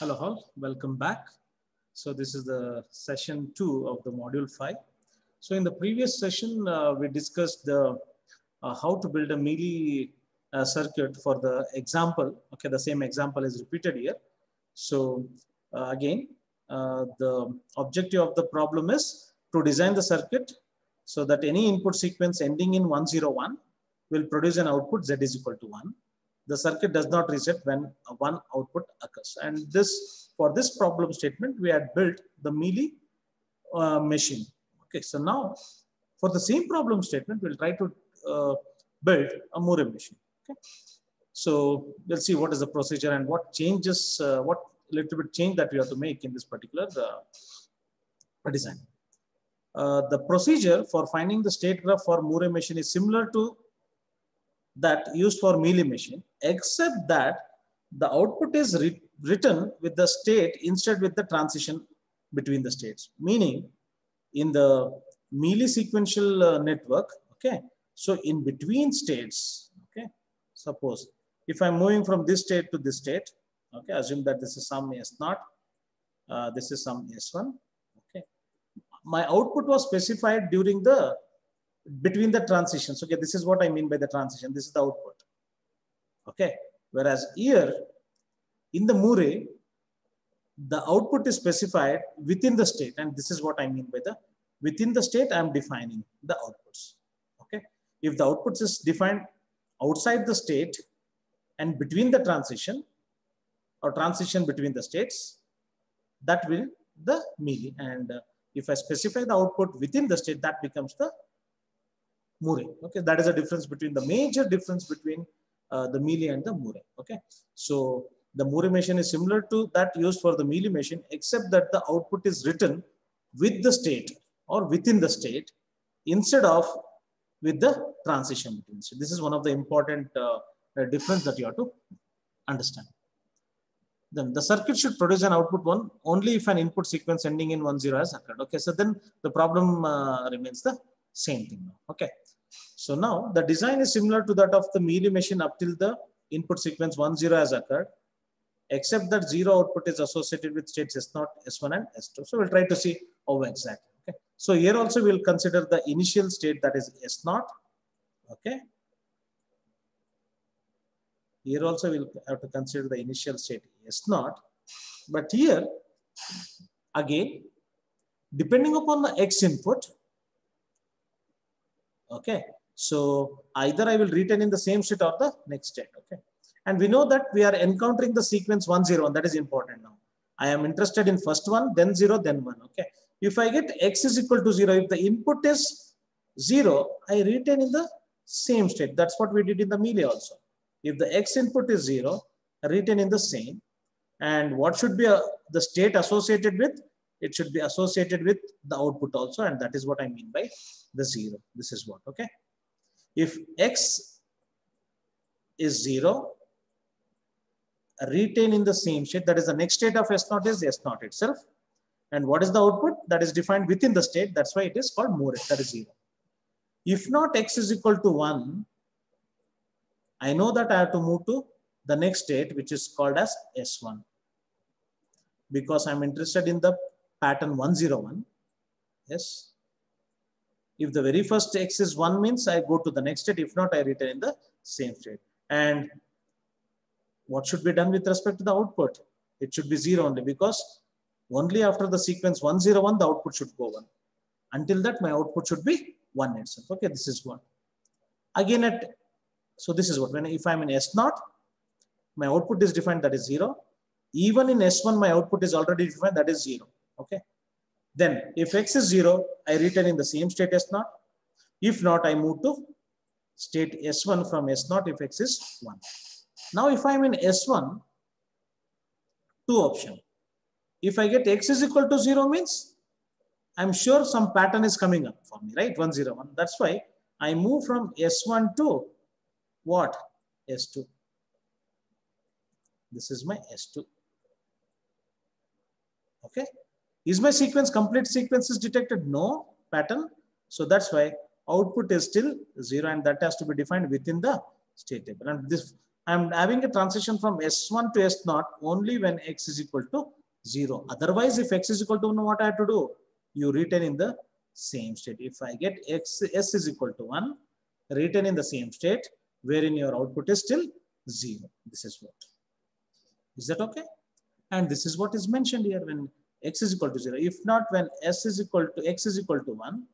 Hello all, welcome back. So this is the session two of the module five. So in the previous session, uh, we discussed the uh, how to build a Mealy uh, circuit for the example. Okay, the same example is repeated here. So uh, again, uh, the objective of the problem is to design the circuit so that any input sequence ending in 101 will produce an output z is equal to 1 the circuit does not reset when one output occurs. And this, for this problem statement, we had built the Mealy uh, machine. Okay, so now for the same problem statement, we'll try to uh, build a Moore machine. Okay, so we'll see what is the procedure and what changes, uh, what little bit change that we have to make in this particular uh, design. Uh, the procedure for finding the state graph for Moore machine is similar to that used for Mealy machine, except that the output is written with the state instead with the transition between the states. Meaning, in the Mealy sequential uh, network, okay, so in between states, okay, suppose if I'm moving from this state to this state, okay, assume that this is some S naught, uh, this is some S1, okay. My output was specified during the between the transitions. Okay, this is what I mean by the transition. This is the output. Okay, whereas here in the Moore, the output is specified within the state, and this is what I mean by the within the state. I am defining the outputs. Okay, if the outputs is defined outside the state and between the transition or transition between the states, that will the Mealy. And uh, if I specify the output within the state, that becomes the Okay, that is a difference between the major difference between uh, the Mealy and the Moore. Okay, so the Moore machine is similar to that used for the Mealy machine, except that the output is written with the state or within the state instead of with the transition between. So this is one of the important uh, difference that you have to understand. Then the circuit should produce an output one only if an input sequence ending in one zero has occurred. Okay, so then the problem uh, remains the same thing. Okay. So now the design is similar to that of the Mealy machine up till the input sequence 1, 0 has occurred, except that 0 output is associated with states S0, S1 and S2. So we'll try to see how exactly. Okay. So here also we'll consider the initial state that is S0. Okay. Here also we'll have to consider the initial state S0. But here, again, depending upon the X input, Okay. So either I will retain in the same state or the next state. Okay. And we know that we are encountering the sequence 1, 0, and that is important now. I am interested in first one, then 0, then 1. Okay. If I get x is equal to 0, if the input is 0, I retain in the same state. That's what we did in the Mealy also. If the x input is 0, I retain in the same. And what should be a, the state associated with? It should be associated with the output also. And that is what I mean by the zero. This is what, okay? If x is zero, retain in the same state, that is the next state of S naught is S naught itself. And what is the output? That is defined within the state. That's why it is called Moore, that is zero. If not x is equal to one, I know that I have to move to the next state, which is called as S1. Because I'm interested in the pattern 101. Yes. If the very first x is 1 means I go to the next state. If not, I retain in the same state. And what should be done with respect to the output? It should be 0 only because only after the sequence 101, the output should go 1. Until that, my output should be 1 itself. Okay, this is 1. Again, at so this is what, when if I'm in S0, my output is defined, that is 0. Even in S1, my output is already defined, that is 0. Okay. Then if x is 0, I return in the same state S0. If not, I move to state S1 from S0 if x is 1. Now if I'm in S1, two option. If I get x is equal to 0 means I'm sure some pattern is coming up for me, right? 101. That's why I move from S1 to what? S2. This is my S2. Okay. Is my sequence complete sequence is detected? No pattern. So that's why output is still zero and that has to be defined within the state table. And this I'm having a transition from S1 to S0 only when X is equal to zero. Otherwise, if X is equal to one, what I have to do? You retain in the same state. If I get X, S is equal to one, retain in the same state, wherein your output is still zero. This is what. Is that okay? And this is what is mentioned here when X is equal to zero. If not, when S is equal to X is equal to one,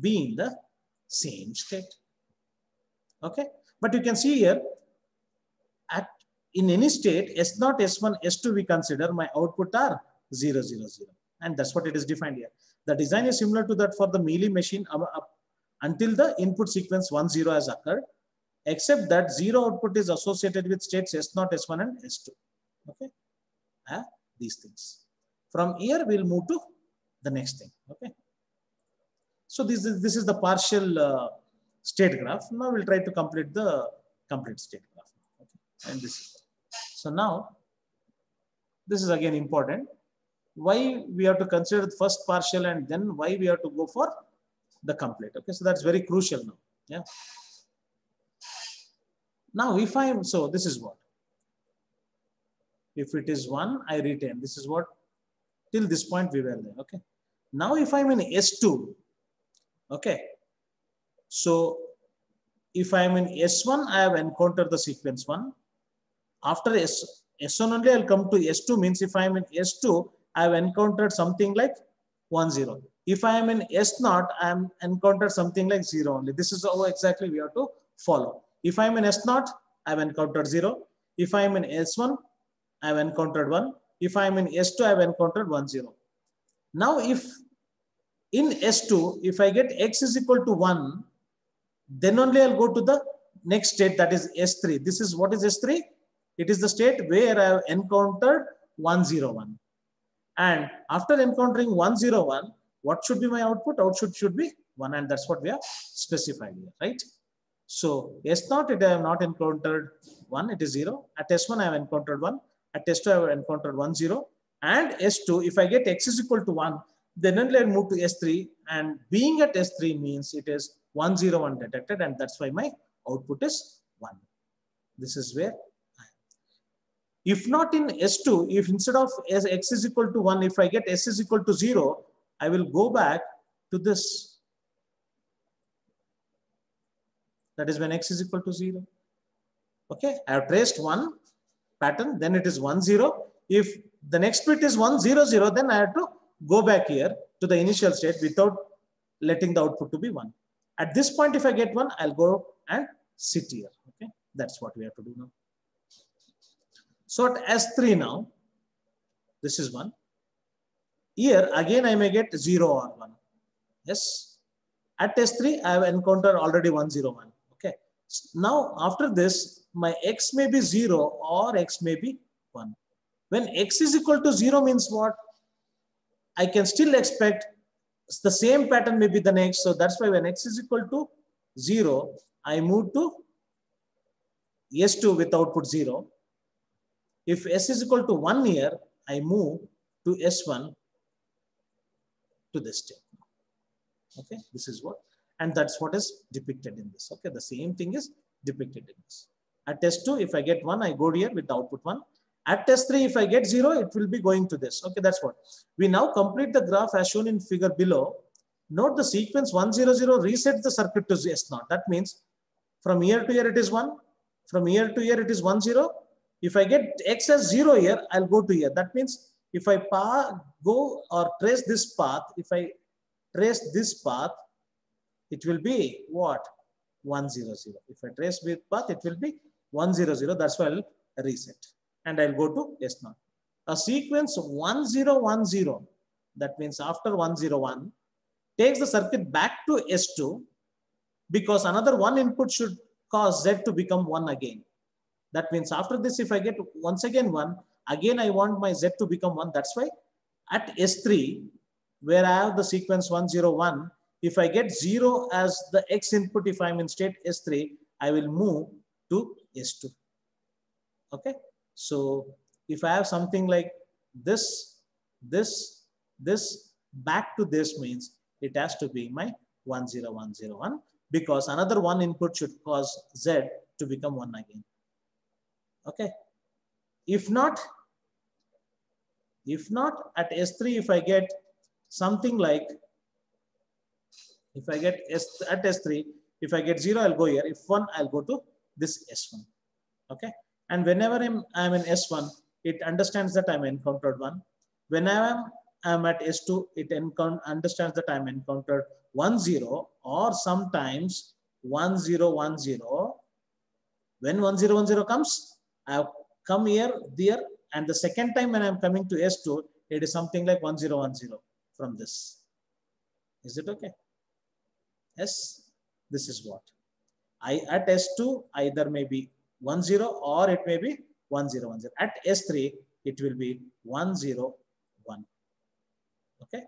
be in the same state. Okay. But you can see here at in any state, S0, S1, S2, we consider my output are 0, 0, 0. And that's what it is defined here. The design is similar to that for the Mealy machine until the input sequence 1, 0 has occurred, except that 0 output is associated with states S0, S1, and S2. Okay, uh, these things. From here, we'll move to the next thing. Okay. So this is, this is the partial uh, state graph. Now we'll try to complete the complete state graph. Okay. And this is so now, this is again important. Why we have to consider the first partial and then why we have to go for the complete. Okay, so that's very crucial now. Yeah. Now, if I am, so this is what? If it is one, I retain. This is what, till this point we were there. Okay. Now, if I'm in S2, okay. So, if I'm in S1, I have encountered the sequence one. After S, S1 only, I'll come to S2 means if I'm in S2, I've encountered something like 1, 0. If I am in S0, I'm encountered something like 0 only. This is how exactly we have to follow. If I'm in S0, I've encountered 0. If I'm in S1, I've encountered 1. If I'm in S2, I've encountered 1, 0. Now, if in S2, if I get X is equal to 1, then only I'll go to the next state that is S3. This is what is S3? It is the state where I have encountered 101. And after encountering 101, what should be my output? Output should be 1 and that's what we have specified here, right? So S0, it I have not encountered 1, it is 0. At S1, I have encountered 1. At S2, I have encountered 1, 0. And S2, if I get X is equal to 1, then I move to S3. And being at S3 means it is 101 detected and that's why my output is 1. This is where I am. if not in S2, if instead of as x is equal to 1, if I get s is equal to 0, I will go back to this. That is when x is equal to 0. Okay, I have traced one pattern, then it is 1, 0. If the next bit is 1, 0, 0, then I have to go back here to the initial state without letting the output to be 1. At this point, if I get 1, I'll go and sit here. Okay, that's what we have to do now. So at S3 now, this is 1. Here again I may get 0 or 1. Yes. At S3 I have encountered already 101. Okay. Now after this my x may be 0 or x may be 1. When x is equal to 0 means what? I can still expect the same pattern may be the next. So that's why when x is equal to 0, I move to S2 with output 0. If S is equal to 1 here, I move to S1 to this step. Okay, this is what, and that's what is depicted in this. Okay, the same thing is depicted in this. At test 2, if I get 1, I go here with the output 1. At test 3, if I get 0, it will be going to this. Okay, that's what. We now complete the graph as shown in figure below. Note the sequence 100 resets the circuit to S0. That means from here to here it is 1. From here to here it is 1, 0. If I get x as 0 here, I'll go to here. That means if I go or trace this path, if I trace this path, it will be what? 100. If I trace with path, it will be 100. That's why I'll reset. And I'll go to S0. A sequence 1010, that means after 101, takes the circuit back to S2 because another one input should cause Z to become 1 again. That means after this, if I get once again 1, again I want my Z to become 1. That's why at S3, where I have the sequence 101, if I get 0 as the X input, if I'm in state S3, I will move to S2. Okay. So if I have something like this, this, this, back to this means it has to be my 10101 because another one input should cause Z to become 1 again. Okay. If not, if not at S3, if I get something like, if I get S at S3, if I get zero, I'll go here. If one, I'll go to this S1. Okay. And whenever I'm, I'm in S1, it understands that I'm encountered one. When I'm, at S2, it understands that I'm encountered one zero or sometimes one zero one zero. When one zero one zero comes, I have come here, there, and the second time when I'm coming to S2, it is something like 1010 from this. Is it okay? Yes, this is what. I at S2 either may be 10 or it may be 1010. At S3, it will be 101. Okay.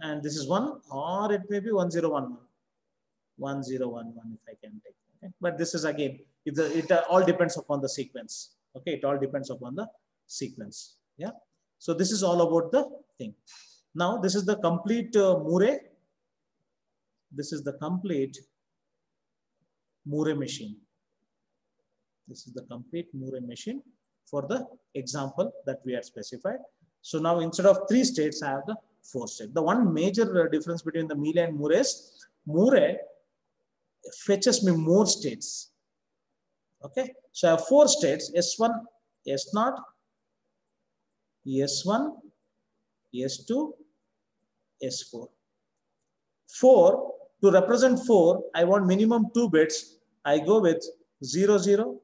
And this is 1 or it may be 1011. 1011 if I can take. Okay. But this is again, if the, it all depends upon the sequence. Okay. It all depends upon the sequence. Yeah. So this is all about the thing. Now this is the complete uh. This is the complete Moore machine. This is the complete Moore machine for the example that we had specified. So now instead of three states, I have the four states. The one major uh, difference between the Mealy and Moore is Moore fetches me more states. Okay, so I have four states, S1, S0, S1, S2, S4. 4, to represent 4, I want minimum 2 bits. I go with 0, 0,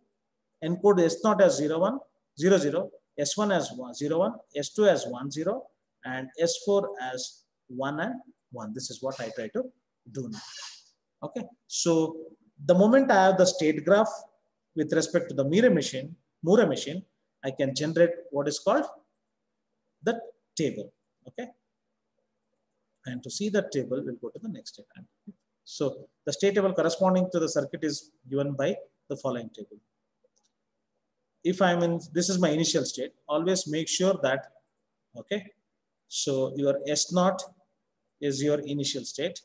encode S0 as 0, 1, 0, 0, S1 as 1, 0, 1, S2 as 1, 0, and S4 as 1 and 1. This is what I try to do now. Okay, so the moment I have the state graph with respect to the Moore machine, Moore machine, I can generate what is called the table. Okay, and to see that table, we'll go to the next step. So the state table corresponding to the circuit is given by the following table. If I'm in, this is my initial state, always make sure that, okay, so your S naught is your initial state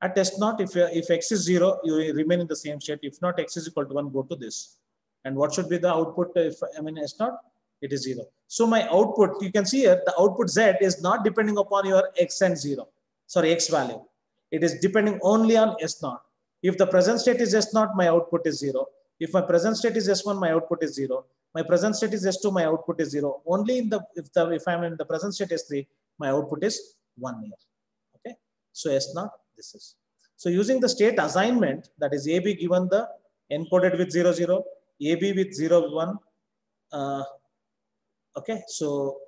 At test not, if, if x is 0, you remain in the same state. If not, x is equal to 1, go to this. And what should be the output if I mean S naught? It is 0. So my output, you can see here, the output Z is not depending upon your x and 0. Sorry, x value. It is depending only on S naught. If the present state is S naught, my output is 0. If my present state is S1, my output is 0. My present state is S2, my output is 0. Only in the if the if I'm in the present state S3, my output is 1 here. Okay. So S naught this is. So using the state assignment, that is AB given the encoded with 0, 0, AB with 0, 1. Uh, okay, so,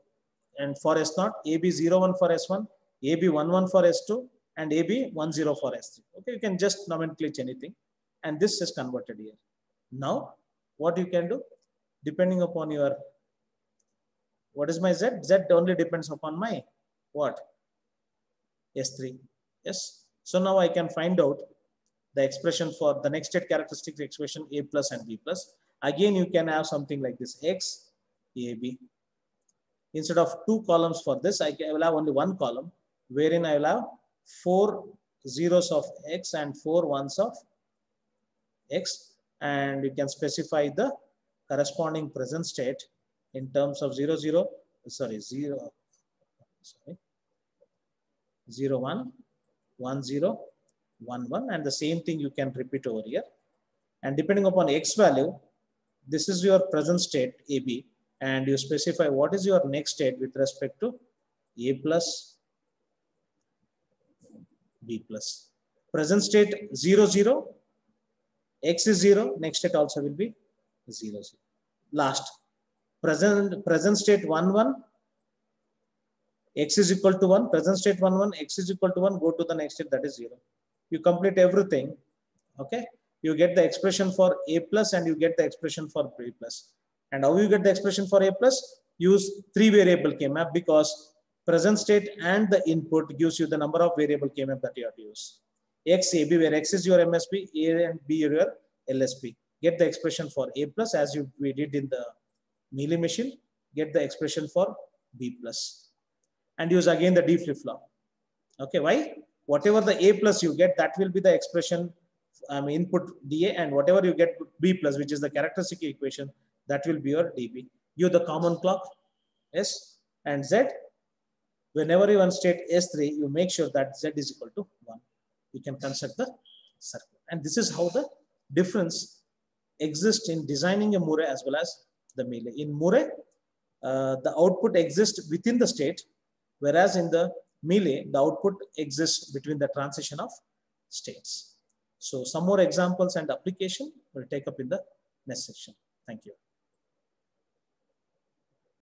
and for S0, AB 0, 1 for S1, AB 1, 1 for S2, and AB10 for S3. Okay, you can just nomenclature anything. And this is converted here. Now, what you can do, depending upon your, what is my Z? Z only depends upon my, what? S3. Yes. So now I can find out the expression for the next state characteristics expression A plus and B plus. Again, you can have something like this X, A, B. Instead of two columns for this, I will have only one column wherein I will have four zeros of X and four ones of X. And you can specify the corresponding present state in terms of 0, 0, sorry, 0, sorry, 0, 1, 1, 0, 1, 1. And the same thing you can repeat over here. And depending upon x value, this is your present state AB. And you specify what is your next state with respect to A plus, B plus. Present state 0, 0. X is 0. Next state also will be 0, 0. Last. Present, present state 1, 1 x is equal to 1, present state 1, 1, x is equal to 1, go to the next state, that is 0. You complete everything, okay? You get the expression for a plus and you get the expression for b plus. And how you get the expression for a plus? Use three variable k-map because present state and the input gives you the number of variable k-map that you have to use. X, A, B, where X is your MSB, A and B are your LSB. Get the expression for A plus as you we did in the Mealy machine. Get the expression for B plus and use again the D flip-flop. Okay, why? Whatever the A plus you get, that will be the expression um, input dA and whatever you get B plus, which is the characteristic equation, that will be your dB. Give the common clock S and Z. Whenever you state S3, you make sure that Z is equal to 1. You can construct the circuit. And this is how the difference exists in designing a Moore as well as the Mealy. In Moore, uh, the output exists within the state, whereas in the Mealy, the output exists between the transition of states. So some more examples and application we'll take up in the next section. Thank you.